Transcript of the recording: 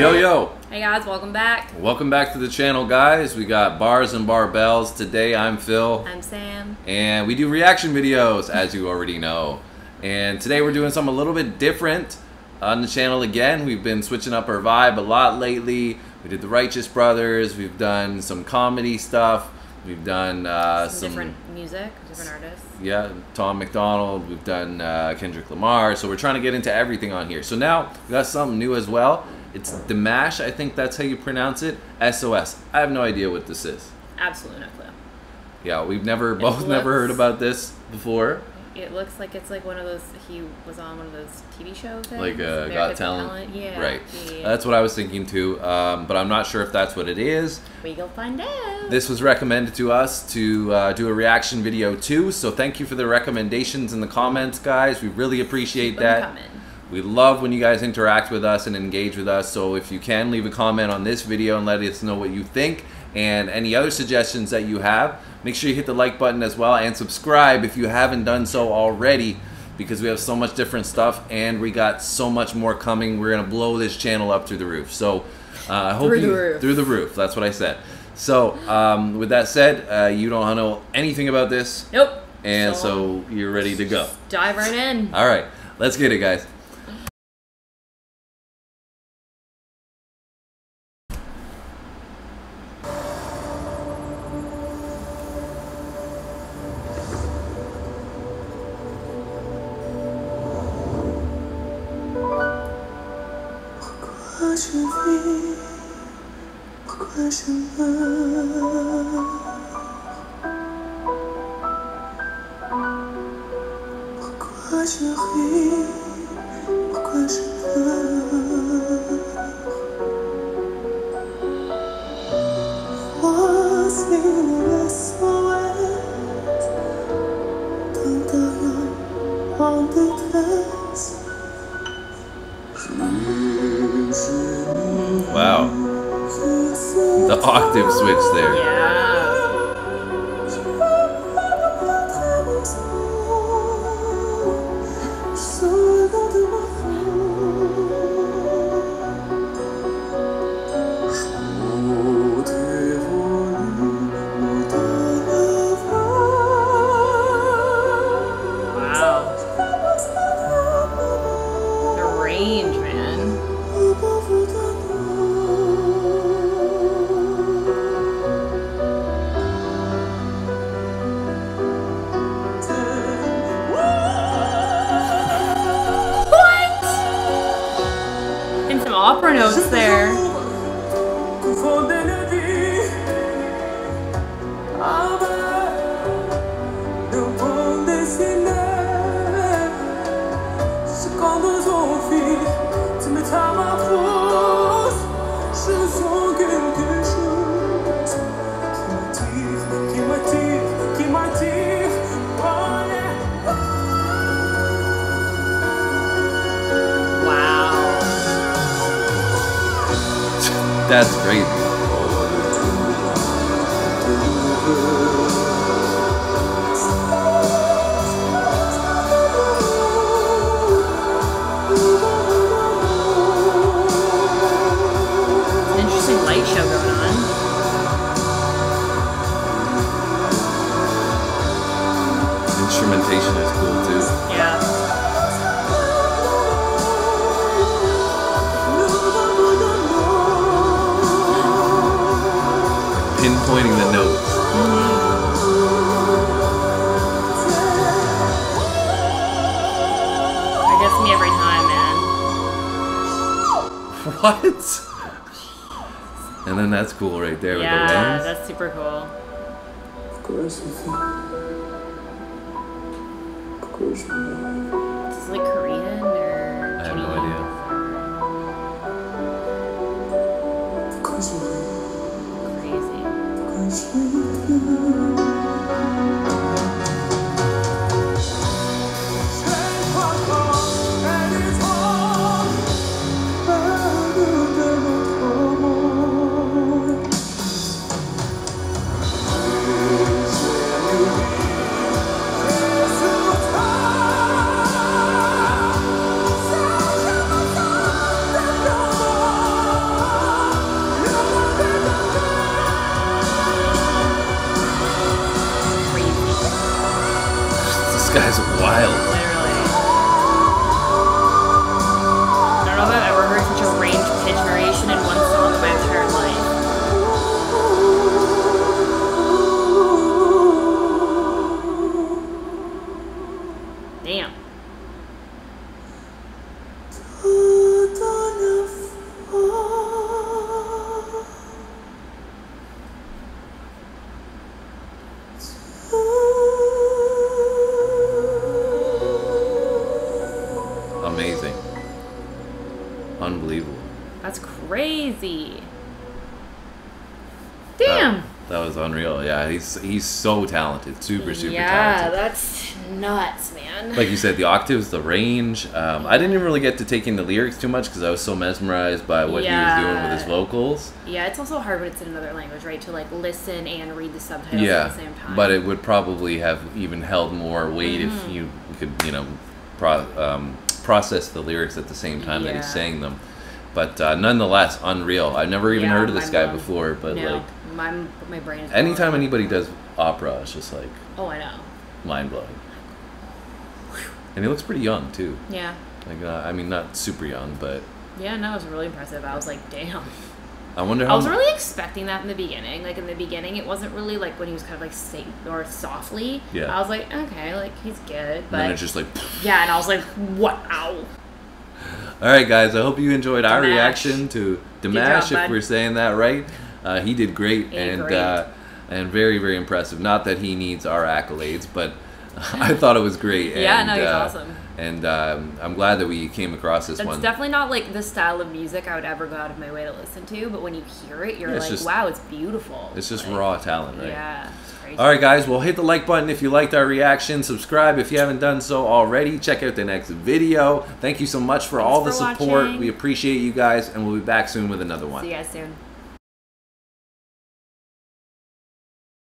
Yo, yo. Hey guys, welcome back. Welcome back to the channel, guys. We got Bars and Barbells. Today, I'm Phil. I'm Sam. And we do reaction videos, as you already know. And today, we're doing something a little bit different on the channel again. We've been switching up our vibe a lot lately. We did the Righteous Brothers. We've done some comedy stuff. We've done uh, Some, some, different music, different artists. yeah, Tom MacDonald. We've done uh, Kendrick Lamar. So we're trying to get into everything on here. So now we got something new as well. It's Dimash. I think that's how you pronounce it. SOS. I have no idea what this is. Absolutely no clue. Yeah, we've never both never heard about this before. It looks like it's like one of those. He was on one of those TV shows. things, Like uh, Got Talent. Yeah. Right. yeah. That's what I was thinking too. Um, but I'm not sure if that's what it is. we go find out. This was recommended to us to uh, do a reaction video too. So thank you for the recommendations in the comments, guys. We really appreciate Keep that. We love when you guys interact with us and engage with us. So if you can, leave a comment on this video and let us know what you think and any other suggestions that you have. Make sure you hit the like button as well and subscribe if you haven't done so already because we have so much different stuff and we got so much more coming. We're going to blow this channel up through the roof. So uh, I hope Through the you roof. through the roof. That's what I said. So um, with that said, uh, you don't know anything about this Nope. and so you're ready to go. dive right in. All right, let's get it, guys. 我你，不管什么。不管是黑，不管，我的 SOS，等到永恒的掉。Octave switch there. Yeah. Opera notes there. That's crazy. Interesting light show going on. Instrumentation is Pinpointing the notes. I guess me every time, man. What? And then that's cool right there with the Yeah, that's super cool. Of course. vis Pourquoi je meurs like Korean Pourquoi je amazing. Unbelievable. That's crazy. Damn. That, that, was unreal. Yeah, he's he's so talented. Super super yeah, talented. Yeah, that's nuts, man. Like you said, the octaves, the range. Um, I didn't even really get to taking the lyrics too much because I was so mesmerized by what yeah. he was doing with his vocals. Yeah, it's also hard when it's in another language, right? To like listen and read the subtitles yeah, at the same time. But it would probably have even held more weight mm. if mm-hmm. you could, you know, pro- um, process the lyrics at the same time that he's saying them. But uh, nonetheless, unreal. I've never even Yeah, heard of this guy blown. before, but no, like my my brain is. anytime blown. anybody does opera, it's just like Oh, I know. mind blowing. And he looks pretty young too. Yeah. Like uh, I mean, not super young, but Yeah, no, it was really impressive. I was like, damn. I wonder how. I was really expecting that in the beginning. Like in the beginning, it wasn't really like when he was kind of like safe or softly. Yeah. I was like, okay, like he's good, and but then it's just like. yeah, and I was like, wow. All right, guys. I hope you enjoyed our reaction to Dimash, job, if bud. we're saying that right. Uh, he did great He and great. Uh, and very very impressive. Not that he needs our accolades, but I thought it was great. Yeah, and, no, he's uh, awesome. And um, I'm glad that we came across this That's one. definitely not like the style of music I would ever go out of my way to listen to, but when you hear it, you're Yeah, like, just- wow, it's beautiful. it's just Like, raw talent, right? Yeah. All right, guys. Well, hit the like button if you liked our reaction. Subscribe if you haven't done so already. Check out the next video. Thank you so much for Thanks all the for support. watching. We appreciate you guys, and we'll be back soon with another one. See you guys soon.